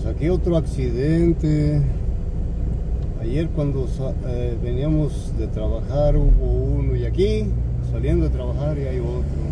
Pues aquí otro accidente. Ayer cuando eh, veníamos de trabajar hubo uno y aquí saliendo de trabajar y hay otro.